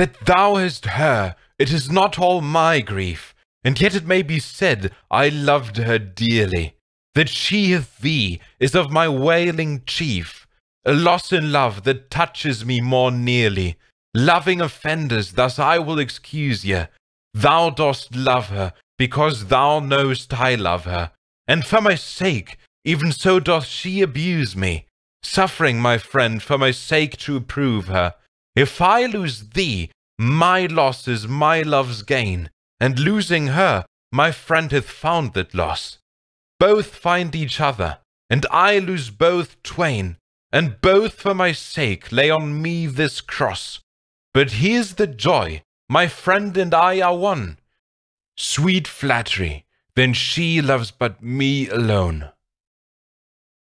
That thou hast her, it is not all my grief, and yet it may be said I loved her dearly. That she hath thee is of my wailing chief, a loss in love that touches me more nearly. Loving offenders, thus I will excuse ye. Thou dost love her, because thou knowest I love her, and for my sake, even so doth she abuse me, suffering my friend for my sake to approve her. If I lose thee, my loss is my love's gain, and losing her, my friend hath found that loss. Both find each other, and I lose both twain, and both for my sake lay on me this cross. But here's the joy, my friend and I are one. Sweet flattery, then she loves but me alone.